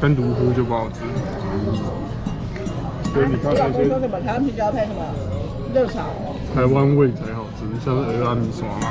单独喝就不好吃。所以你看那些。什么？台湾啤酒要配什么？热炒，台湾味才好吃，像是鹅肝米刷嘛。